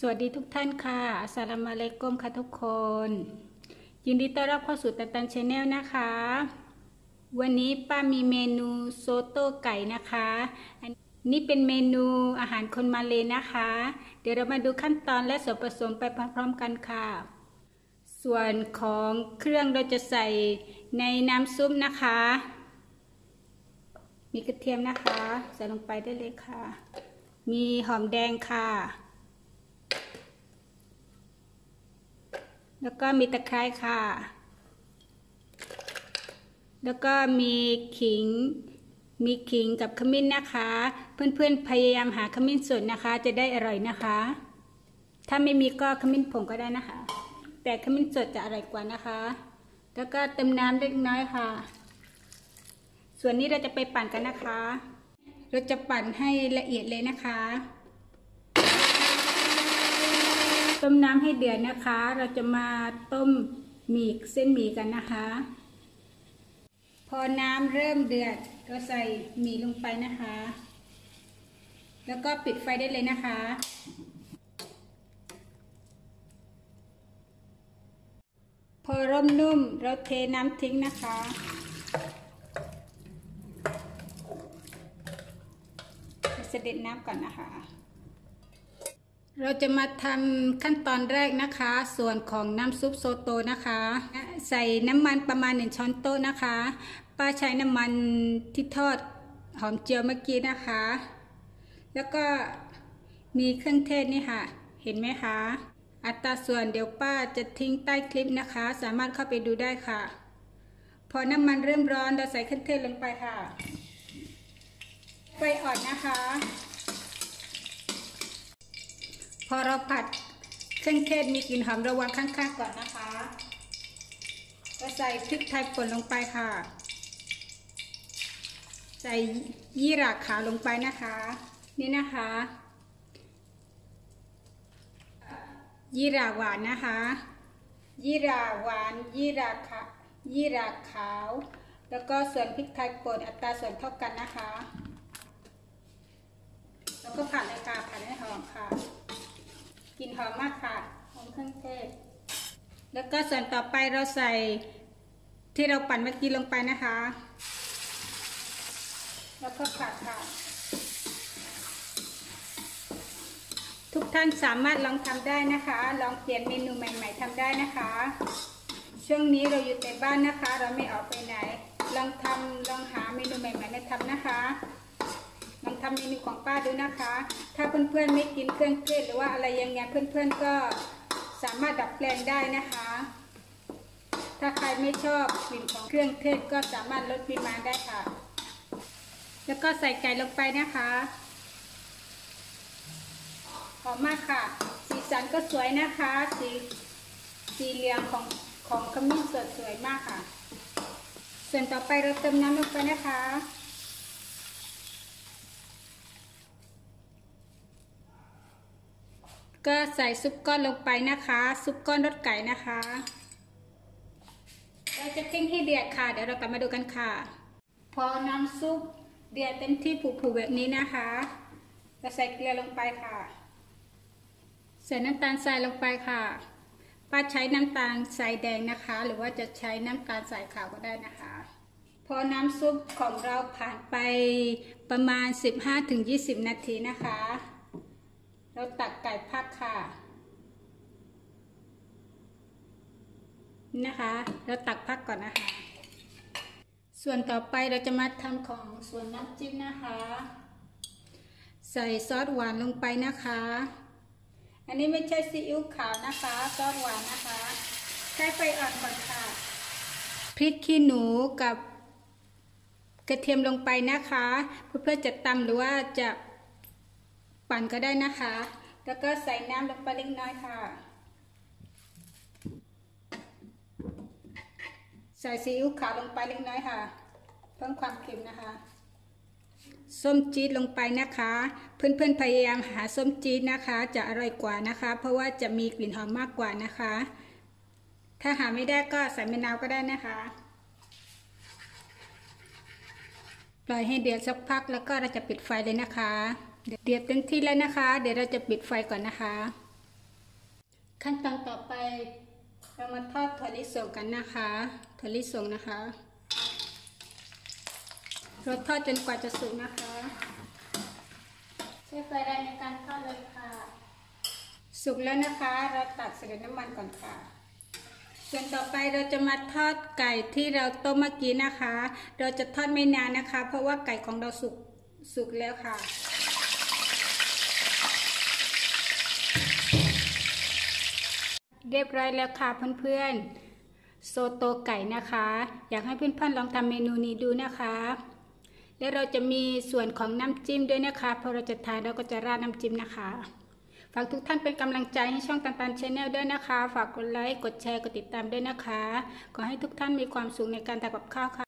สวัสดีทุกท่านค่ะอัสสลามุอะลัยกุมค่ะทุกคน ยินดีต้อนรับเข้าสู่ Tantan Channel นะคะ วันนี้ป้ามีเมนูโซโตไก่นะคะอันนี่เป็นเมนูอาหารคนมาเลยนะคะ เดี๋ยวเรามาดูขั้นตอนและส่วนผสมไปพร้อมๆกันค่ะ ส่วนของเครื่องเราจะใส่ในน้ำซุปนะคะ มีกระเทียมนะคะ ใส่ลงไปได้เลยค่ะ มีหอมแดงค่ะ แล้วก็มีตะไคร้ค่ะ แล้วก็มีขิง มีขิงกับขมิ้นนะคะ เพื่อนๆพยายามหาขมิ้นสดนะคะ จะได้อร่อยนะคะ ถ้าไม่มีก็ขมิ้นผงก็ได้นะคะ แต่ขมิ้นสดจะอร่อยกว่านะคะ แล้วก็เติมน้ำเล็กน้อยค่ะ ส่วนนี้เราจะไปปั่นกันนะคะ เราจะปั่นให้ละเอียดเลยนะคะ ต้มน้ำให้เดือดนะคะ เราจะมาต้มหมี่เส้นหมี่กันนะคะ พอน้ำเริ่มเดือดก็ใส่หมี่ลงไปนะคะ แล้วก็ปิดไฟได้เลยนะคะ พอร่มนุ่มเราเทน้ำทิ้งนะคะเสด็จน้ำก่อนนะคะ เราจะมาทำขั้นตอนแรกนะคะ ส่วนของน้ำซุปโซโตนะคะ ใส่น้ำมันประมาณหนึ่งช้อนโต๊ะนะคะ ป้าใช้น้ำมันที่ทอดหอมเจียวเมื่อกี้นะคะ แล้วก็มีเครื่องเทศนี่ค่ะ เห็นไหมคะ อัตราส่วนเดี๋ยวป้าจะทิ้งใต้คลิปนะคะ สามารถเข้าไปดูได้ค่ะ พอน้ำมันเริ่มร้อนเราใส่เครื่องเทศลงไปค่ะ ไฟอ่อนนะคะ พอเราผัดเครื่องเทศมีกลิ่นหอมระวังข้างๆก่อนนะคะก็ใส่พริกไทยป่นลงไปค่ะ ใส่ยี่หร่าขาวลงไปนะคะ นี่นะคะยี่หร่าหวานนะคะ ยี่หร่าหวาน ยี่หร่าขาวยี่หร่าขาว แล้วก็ส่วนพริกไทยป่นอัตราส่วนเท่ากันนะคะ แล้วก็ผัดเลยค่ะผัดให้หอมค่ะ กลิ่นหอมมากค่ะหอมเครื่องเทศ แล้วก็ส่วนต่อไปเราใส่ที่เราปั่นเมื่อกี้ลงไปนะคะ แล้วก็ผัดค่ะ ทุกท่านสามารถลองทำได้นะคะ ลองเปลี่ยนเมนูใหม่ ๆทำได้นะคะ ช่วงนี้เราอยู่แต่บ้านนะคะ เราไม่ออกไปไหน ลองทำลองหาเมนูใหม่ๆมาทำนะคะ ทำเมนูของป้าดูนะคะ ถ้าเพื่อนๆไม่กินเครื่องเทศหรือว่าอะไรยังไงเพื่อนๆก็สามารถดัดแปลงได้นะคะ ถ้าใครไม่ชอบกลิ่นของเครื่องเทศก็สามารถลดปริมาณได้ค่ะ แล้วก็ใส่ไก่ลงไปนะคะหอมมากค่ะ สีสันก็สวยนะคะ สีสีเหลืองของของขมิ้นสดสวยมากค่ะ ส่วนต่อไปเราเติมน้ำลงไปนะคะ ก็ใส่ซุปก้อนลงไปนะคะ ซุปก้อนรสไก่นะคะ เราจะทิ้งให้เดือดค่ะ เดี๋ยวเรากลับมาดูกันค่ะ พอน้ำซุปเดือดเต็มที่ผุๆแบบนี้นะคะเราใส่เกลือลงไปค่ะ ใส่น้ำตาลทรายลงไปค่ะป้าใช้น้ำตาลทรายแดงนะคะ หรือว่าจะใช้น้ำตาลทรายขาวก็ได้นะคะ พอน้ำซุปของเราผ่านไปประมาณ 15-20 นาทีนะคะ เราตักไก่พักค่ะ นะคะ เราตักพักก่อนนะคะ ส่วนต่อไปเราจะมาทำของส่วนน้ำจิ้มนะคะ ใส่ซอสหวานลงไปนะคะ อันนี้ไม่ใช่ซีอิ๊วขาวนะคะ ซอสหวานนะคะ ใช้ไฟอ่อนก่อนค่ะ พริกขี้หนูกับกระเทียมลงไปนะคะ เพื่อจะตำหรือว่าจะ ปั่นก็ได้นะคะ แล้วก็ใส่น้ำลงไปเล็กน้อยค่ะ ใส่ซีอิ๊วขาวลงไปเล็กน้อยค่ะ เพิ่มความเค็มนะคะส้มจี๊ดลงไปนะคะ เพื่อนๆพยายามหาส้มจี๊ดนะคะ จะอร่อยกว่านะคะ เพราะว่าจะมีกลิ่นหอมมากกว่านะคะ ถ้าหาไม่ได้ก็ใส่มะนาวก็ได้นะคะปล่อยให้เดือดสักพักแล้วก็เราจะปิดไฟเลยนะคะ เดือดเต็มที่แล้วนะคะ เดี๋ยวเราจะปิดไฟก่อนนะคะ ขั้นตอนต่อไปเรามาทอดถั่วลิสงกันนะคะถั่วลิสงนะคะเราทอดจนกว่าจะสุกนะคะ ใช้ไฟแรงในการทอดเลยค่ะ สุกแล้วนะคะ เราตักใส่น้ำมันก่อนค่ะส่วนต่อไปเราจะมาทอดไก่ที่เราต้มเมื่อกี้นะคะ เราจะทอดไม่นานนะคะ เพราะว่าไก่ของเราสุกสุกแล้วค่ะ เรียบร้อยแล้วค่ะเพื่อนๆ โซโตไก่นะคะ อยากให้เพื่อนๆลองทำเมนูนี้ดูนะคะ แล้วเราจะมีส่วนของน้ำจิ้มด้วยนะคะ พอเราจะทานเราก็จะราดน้ำจิ้มนะคะฝากทุกท่านเป็นกำลังใจให้ช่อง Tantan Channel ด้วยนะคะ ฝากกดไลค์ กดแชร์ กดติดตามด้วยนะคะ ขอให้ทุกท่านมีความสุขในการทำกับข้าวค่ะ